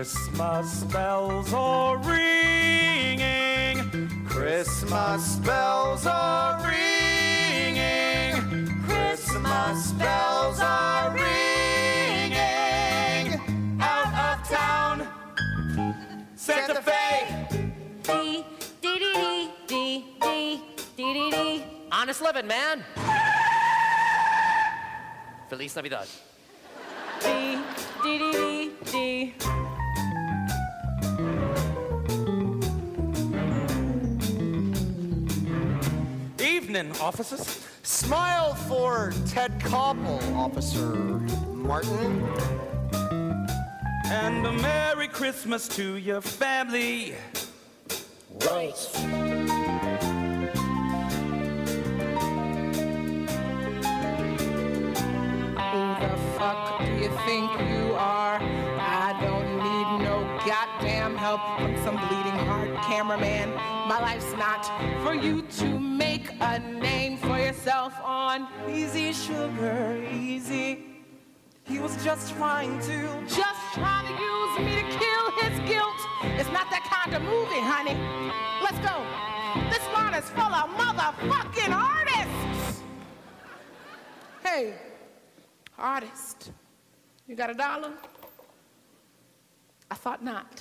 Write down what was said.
Christmas bells are ringing. Christmas bells are ringing. Christmas bells are ringing. Out of town, Santa Fe. Dee, dee, dee, dee. Honest living, man. Feliz Navidad. Dee, dee, dee, dee, dee. Evening, officers. Smile for Ted Koppel, Officer Martin. And a Merry Christmas to your family. Who do you think you are? I don't need no goddamn help from some bleeding heart cameraman. My life's not for you to make a name for yourself on. Easy, sugar, easy. He was just trying to. Just trying to use me to kill his guilt. It's not that kind of movie, honey. Let's go. This line is full of motherfucking artists. Hey, artist, you got a dollar? I thought not.